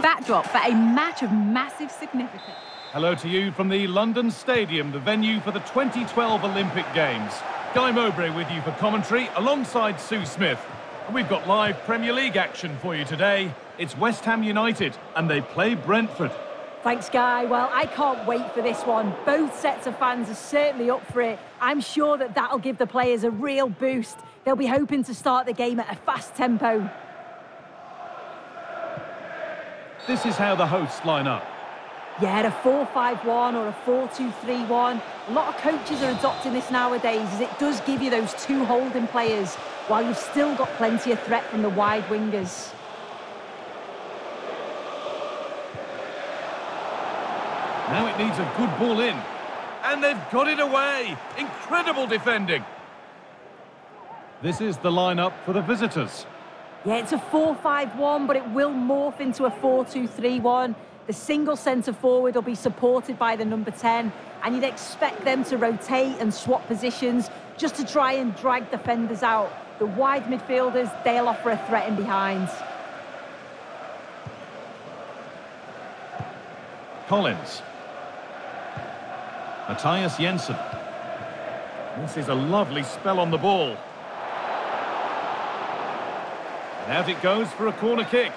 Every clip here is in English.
fitting backdrop for a match of massive significance. Hello to you from the London Stadium, the venue for the 2012 Olympic Games. Guy Mowbray with you for commentary, alongside Sue Smith. And we've got live Premier League action for you today. It's West Ham United, and they play Brentford. Thanks, Guy. Well, I can't wait for this one. Both sets of fans are certainly up for it. I'm sure that that'll give the players a real boost. They'll be hoping to start the game at a fast tempo. This is how the hosts line up. Yeah, a 4-5-1 or a 4-2-3-1. A lot of coaches are adopting this nowadays as it does give you those two holding players while you've still got plenty of threat from the wide wingers. Now it needs a good ball in. And they've got it away. Incredible defending. This is the lineup for the visitors. Yeah, it's a 4-5-1, but it will morph into a 4-2-3-1. The single centre forward will be supported by the number 10, and you'd expect them to rotate and swap positions just to try and drag defenders out. The wide midfielders, they'll offer a threat in behind. Collins. Mathias Jensen. This is a lovely spell on the ball. And it goes for a corner kick.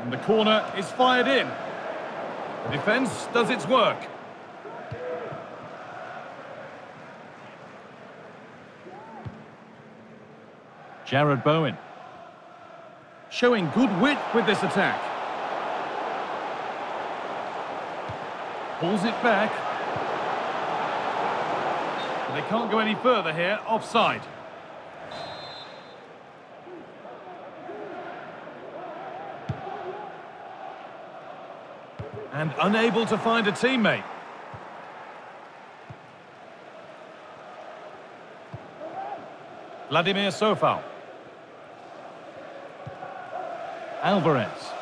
And the corner is fired in. The defence does its work. Jarrod Bowen. Showing good wit with this attack. Pulls it back. They can't go any further here, offside. And unable to find a teammate. Vladimir Coufal. Alvarez.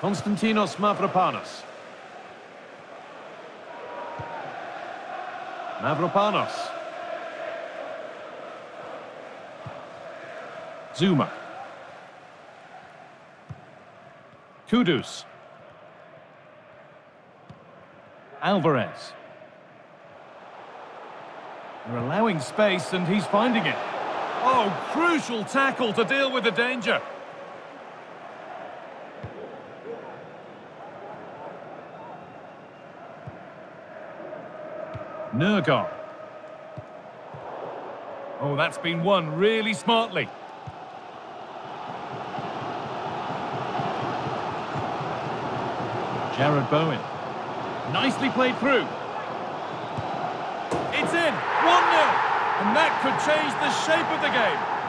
Konstantinos Mavropanos. Mavropanos. Zouma. Kudus. Alvarez. They're allowing space and he's finding it. Oh, crucial tackle to deal with the danger. Nørgaard. Oh, that's been won really smartly. Jarrod Bowen. Nicely played through. It's in, 1-0. And that could change the shape of the game.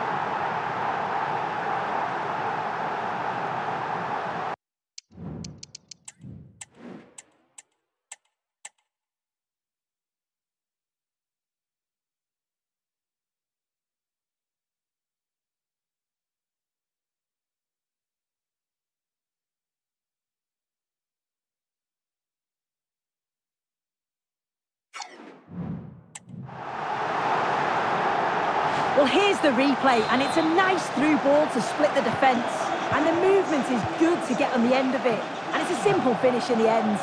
Well, here's the replay, and it's a nice through ball to split the defence. And the movement is good to get on the end of it. And it's a simple finish in the end.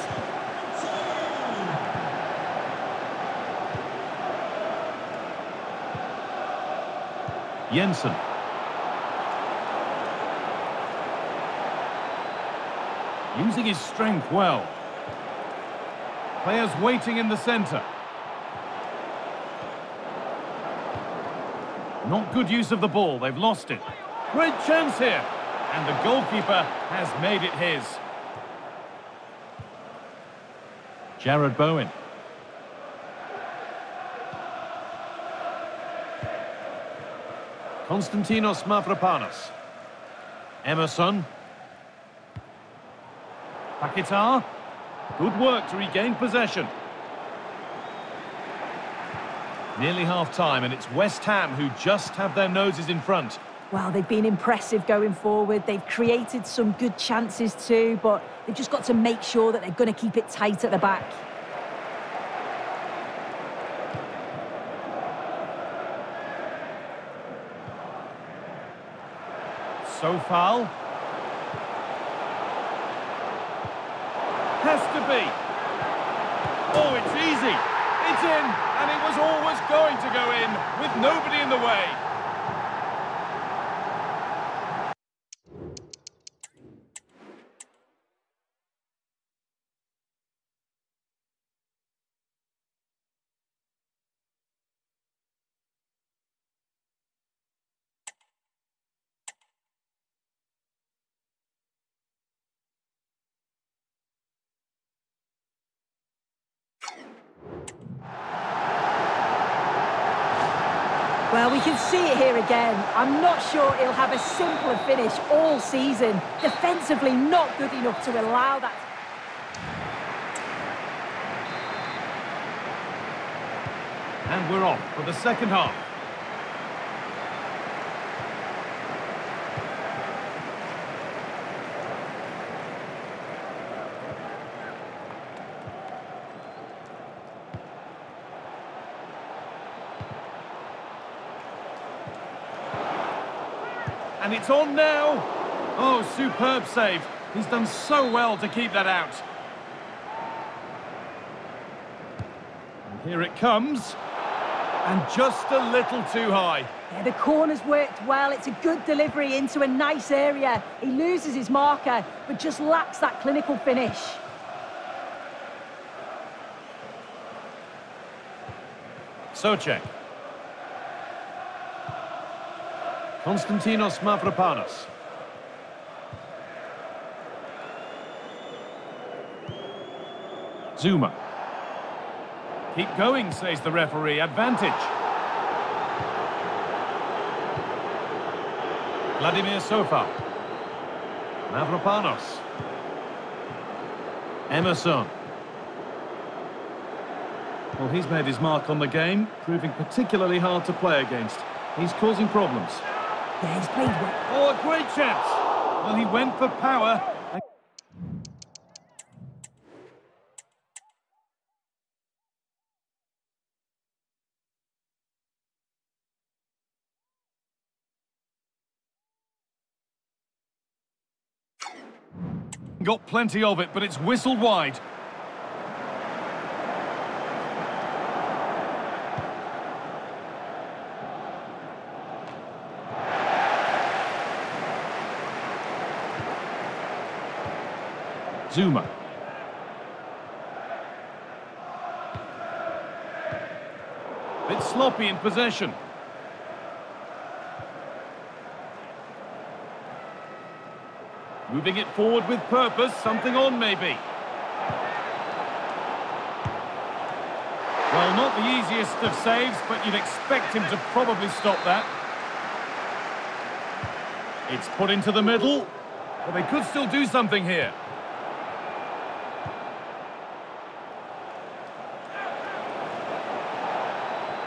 Jensen. Using his strength well. Players waiting in the centre. Not good use of the ball, they've lost it. Great chance here. And the goalkeeper has made it his. Jarrod Bowen. Konstantinos Mavropanos. Emerson. Paquetá. Good work to regain possession. Nearly half-time, and it's West Ham who just have their noses in front. Well, they've been impressive going forward. They've created some good chances too, but they've just got to make sure that they're going to keep it tight at the back. So foul. Has to be. In, and it was always going to go in with nobody in the way. Well, we can see it here again. I'm not sure he'll have a simpler finish all season. Defensively, not good enough to allow that. And we're off for the second half. And it's on now. Oh, superb save. He's done so well to keep that out. And here it comes. And just a little too high. Yeah, the corner's worked well. It's a good delivery into a nice area. He loses his marker, but just lacks that clinical finish. Souček. Konstantinos Mavropanos. Zouma. Keep going, says the referee. Advantage. Vladimir Coufal. Mavropanos. Emerson. Well, he's made his mark on the game, proving particularly hard to play against. He's causing problems. Yeah, he's played well. Oh, a great chance. Well, he went for power. Got plenty of it, but it's whistled wide. Zouma. Bit sloppy in possession. Moving it forward with purpose, something on maybe. Well, not the easiest of saves, but you'd expect him to probably stop that. It's put into the middle. Well, they could still do something here.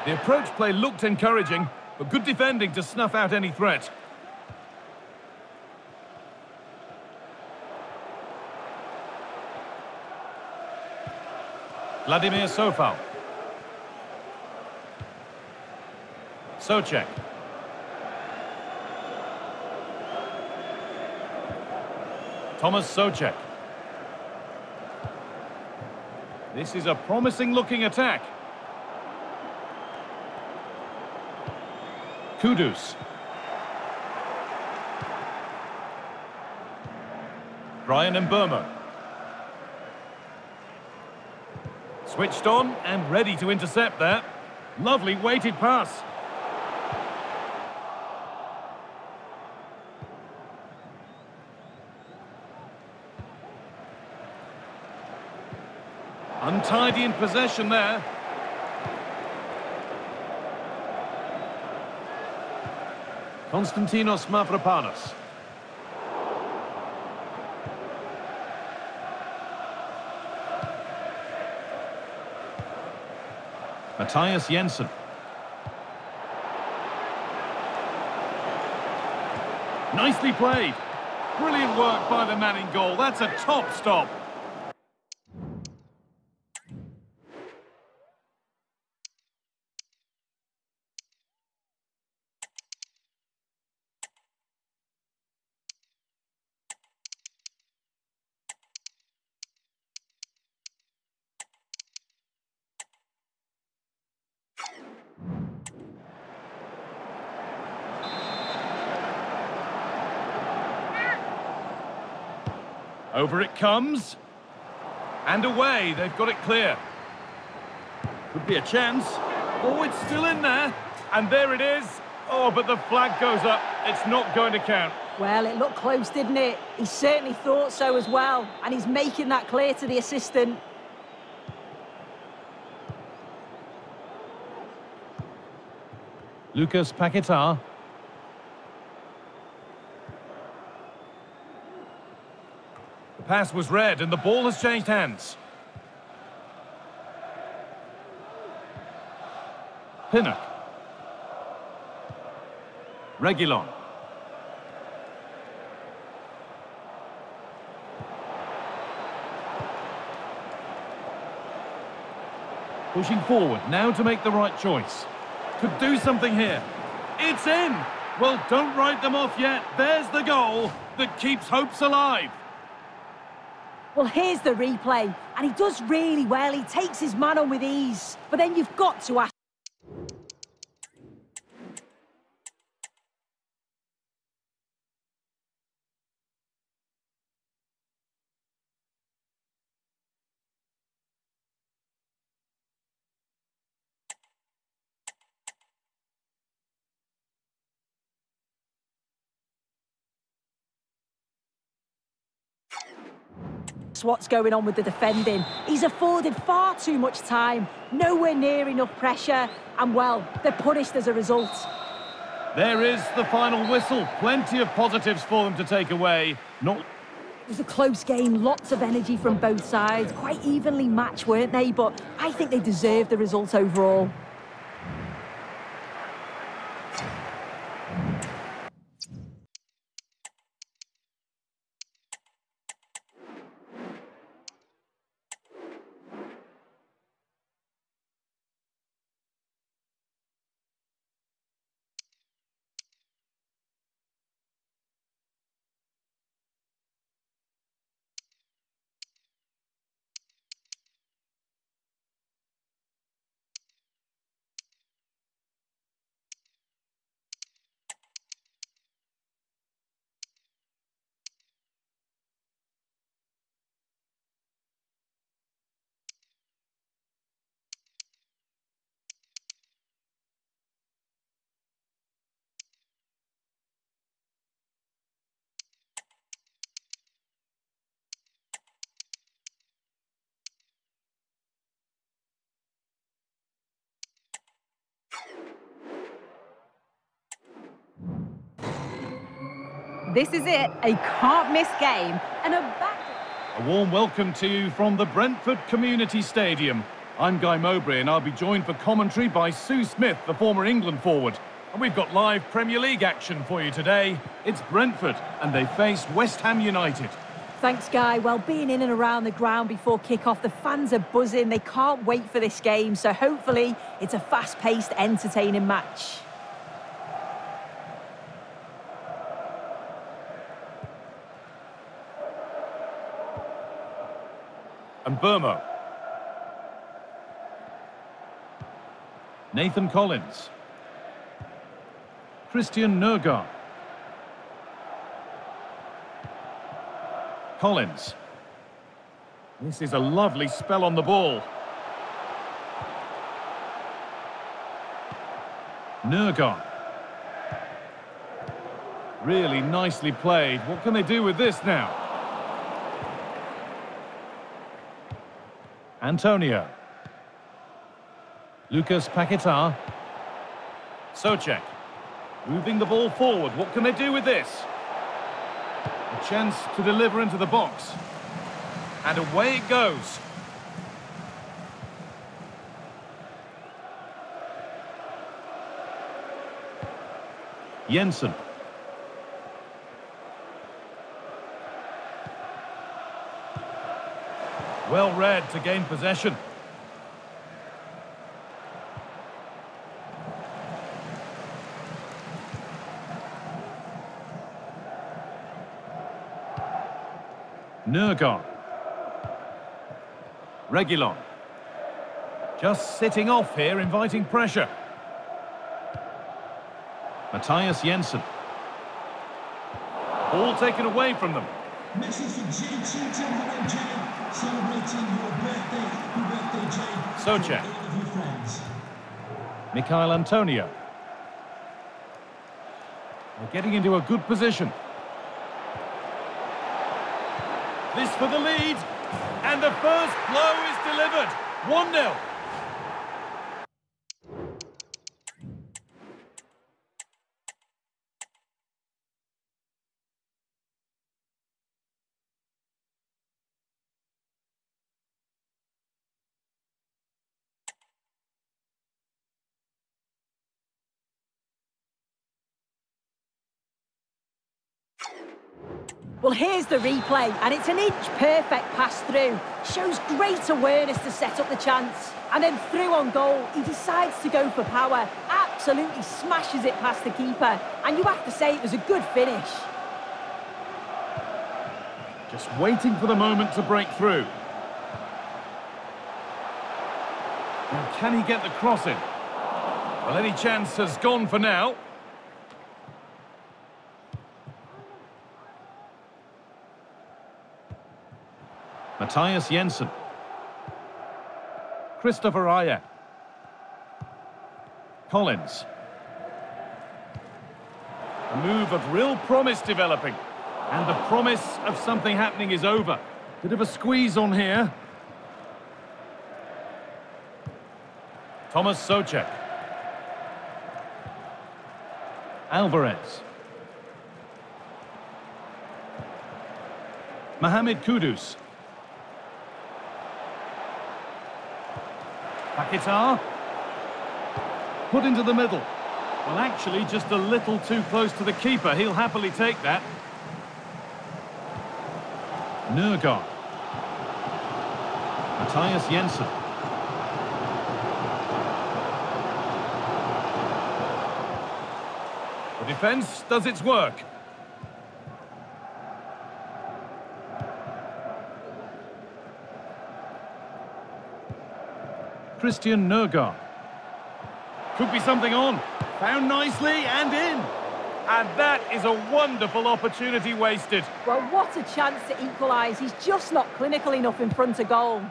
The approach play looked encouraging, but good defending to snuff out any threat. Vladimir Coufal. Souček. Thomas Souček. This is a promising looking attack. Kudus. Bryan Mbeumo. Switched on and ready to intercept there. Lovely weighted pass. Untidy in possession there. Konstantinos Mavropanos. Mathias Jensen. Nicely played. Brilliant work by the man in goal. That's a top stop. Over it comes. And away, they've got it clear. Could be a chance. Oh, it's still in there. And there it is. Oh, but the flag goes up. It's not going to count. Well, it looked close, didn't it? He certainly thought so as well. And he's making that clear to the assistant. Lucas Paquetá. Pass was read and the ball has changed hands. Pinnock. Reguilon. Pushing forward, now to make the right choice. Could do something here. It's in! Well, don't write them off yet. There's the goal that keeps hopes alive. Well, here's the replay, and he does really well. He takes his man on with ease. But then you've got to ask... what's going on with the defending. He's afforded far too much time, nowhere near enough pressure, and well, they're punished as a result. There is the final whistle. Plenty of positives for them to take away. Not it was a close game, lots of energy from both sides. Quite evenly matched, weren't they? But I think they deserve the result overall. This is it, a can't-miss game and a back... A warm welcome to you from the Brentford Community Stadium. I'm Guy Mowbray and I'll be joined for commentary by Sue Smith, the former England forward. And we've got live Premier League action for you today. It's Brentford and they face West Ham United. Thanks, Guy. Well, being in and around the ground before kick-off, the fans are buzzing. They can't wait for this game, so hopefully it's a fast-paced, entertaining match. And Mbeumo. Nathan Collins. Christian Nørgaard. Collins. This is a lovely spell on the ball. Nørgaard. Really nicely played. What can they do with this now? Antonio. Lucas Paquetá. Soucek. Moving the ball forward. What can they do with this? A chance to deliver into the box. And away it goes. Jensen. Well read to gain possession. Nørgaard. Reguilon. Just sitting off here, inviting pressure. Mathias Jensen. Ball taken away from them. Message for JT Timberland, Jay. Celebrating your birthday. Happy birthday, Jay. Souček. From all of your friends. Michail Antonio. They're getting into a good position. This for the lead. And the first blow is delivered. 1-0. Well, here's the replay, and it's an inch-perfect pass through. Shows great awareness to set up the chance. And then through on goal, he decides to go for power. Absolutely smashes it past the keeper. And you have to say it was a good finish. Just waiting for the moment to break through. Now, can he get the cross in? Well, any chance has gone for now. Mathias Jensen. Kristoffer Ajer. Collins. A move of real promise developing. And the promise of something happening is over. Bit of a squeeze on here. Thomas Souček. Alvarez. Mohamed Kudus. Paquetá. Put into the middle. Well, actually, just a little too close to the keeper. He'll happily take that. Nørgaard. Mathias Jensen. The defence does its work. Christian Nørgaard. Could be something on. Found nicely and in. And that is a wonderful opportunity wasted. Well, what a chance to equalise. He's just not clinical enough in front of goal.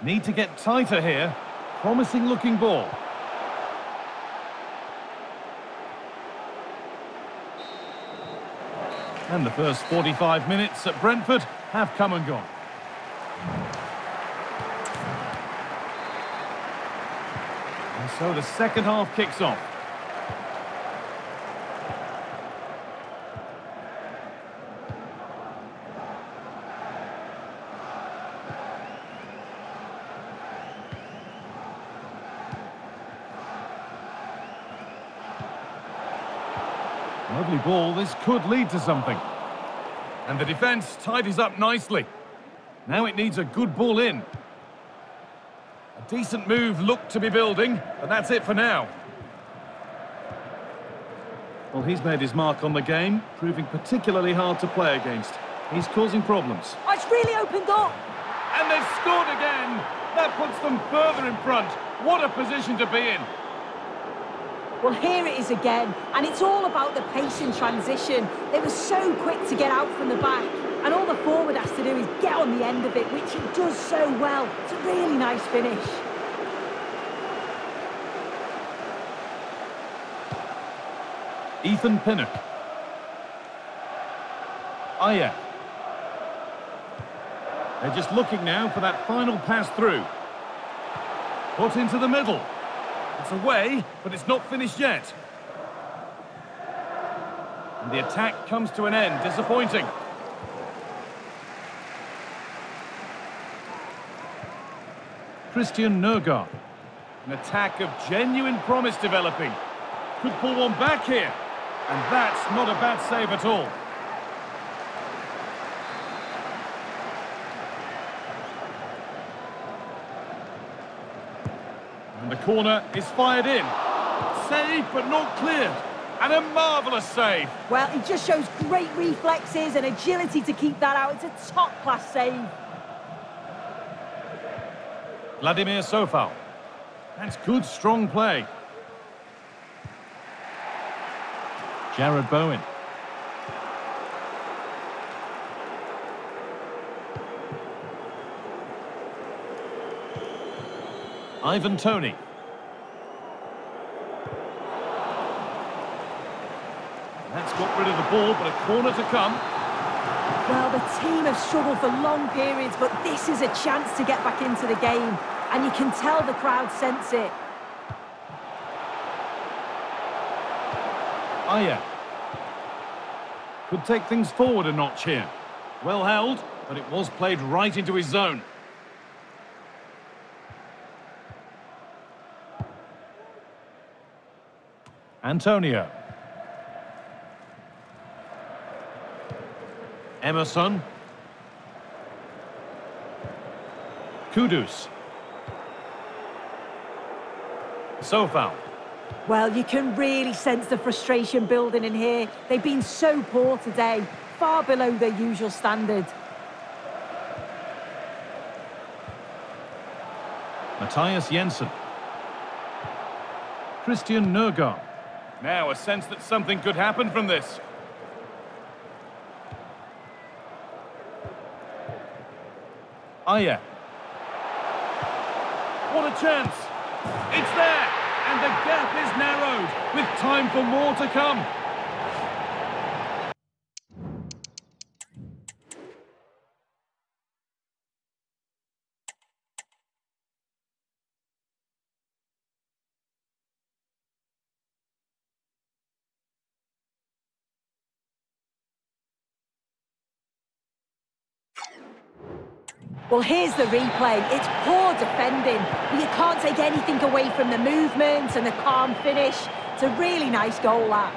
Need to get tighter here. Promising looking ball. And the first 45 minutes at Brentford have come and gone. And so the second half kicks off. Lovely ball, this could lead to something. And the defence tidies up nicely. Now it needs a good ball in. A decent move looked to be building, but that's it for now. Well, he's made his mark on the game, proving particularly hard to play against. He's causing problems. Oh, it's really opened up. And they've scored again! That puts them further in front. What a position to be in. Well, here it is again, and it's all about the pace in transition. They were so quick to get out from the back, and all the forward has to do is get on the end of it, which he does so well. It's a really nice finish. Ethan Pinnock. Oh, Ajer. They're just looking now for that final pass through. Put into the middle. It's away, but it's not finished yet. And the attack comes to an end. Disappointing. Christian Nørgaard. An attack of genuine promise developing. Could pull one back here. And that's not a bad save at all. And the corner is fired in. Saved but not cleared. And a marvellous save. Well, he just shows great reflexes and agility to keep that out. It's a top-class save. Vladimir Coufal. That's good, strong play. Jarrod Bowen. Ivan Toney. That's got rid of the ball, but a corner to come. Well, the team have struggled for long periods, but this is a chance to get back into the game. And you can tell the crowd sense it. Ajer. Could take things forward a notch here. Well held, but it was played right into his zone. Antonio. Emerson. Kudus. Coufal. Well, you can really sense the frustration building in here. They've been so poor today, far below their usual standard. Mathias Jensen. Christian Nørgaard. Now a sense that something could happen from this. Oh, Ajer. What a chance! It's there! And the gap is narrowed, with time for more to come. Well, here's the replay. It's poor defending, you can't take anything away from the movement and the calm finish. It's a really nice goal, that.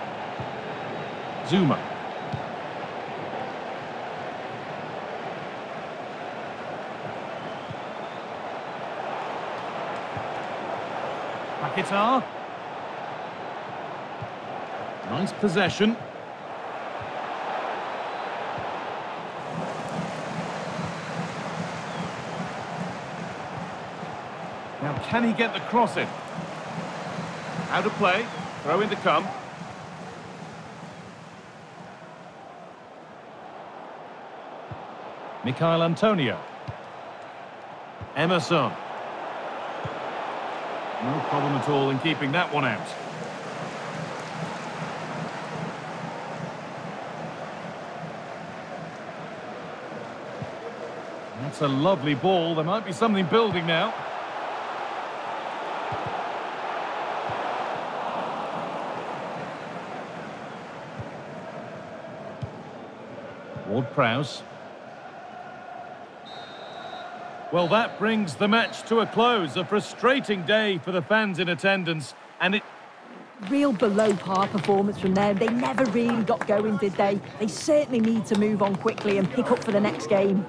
Zouma. Paquetá. Nice possession. Now, can he get the cross in? Out of play. Throw in to come. Michail Antonio. Emerson. No problem at all in keeping that one out. That's a lovely ball. There might be something building now. Ward-Prowse. Well, that brings the match to a close. A frustrating day for the fans in attendance. And it... Real below par performance from them. They never really got going, did they? They certainly need to move on quickly and pick up for the next game.